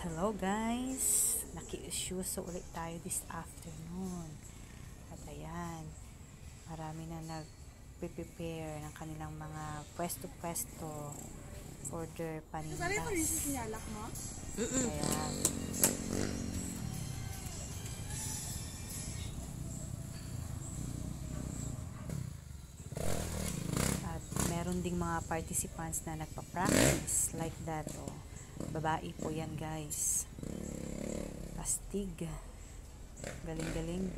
Hello guys! Naki-issues ulit tayo this afternoon. At ayan, marami na nag-prepare ng kanilang mga pwesto-pwesto for their Sabi mo rin panindas. sinalak mo? Ayan. At meron ding mga participants na nagpa-practice like that. Oh. Babae po yan guys. Pastig. Galing-galing.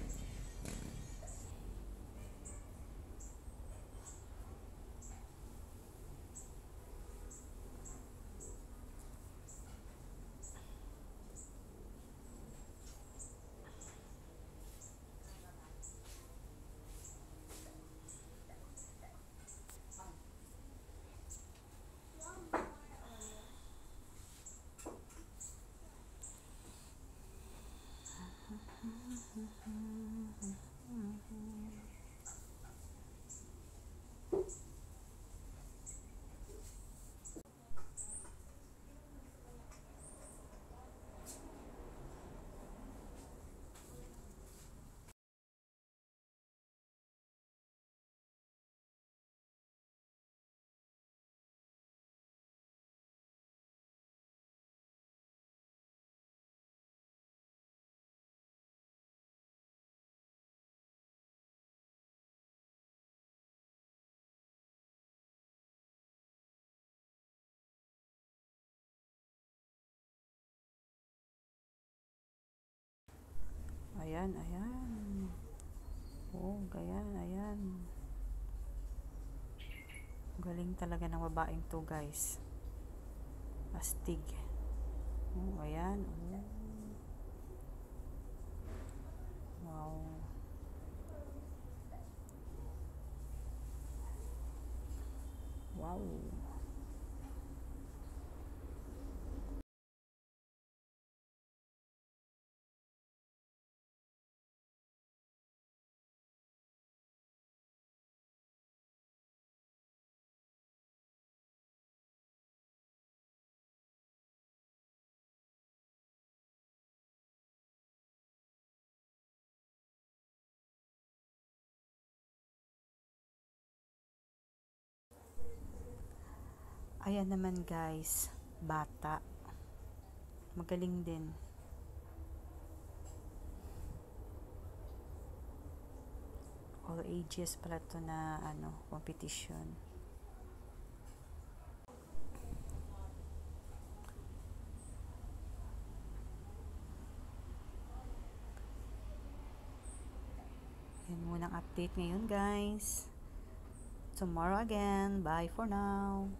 Ayan, ayan. Oh, ayan, ayan. Galing talaga ng babaeng to, guys. Astig. Oh, ayan. Oh. Wow. Wow. Ayan naman guys, bata. Magaling din. All ages pala to na ano, competition. Yan muna ang update ngayon guys. Tomorrow again. Bye for now.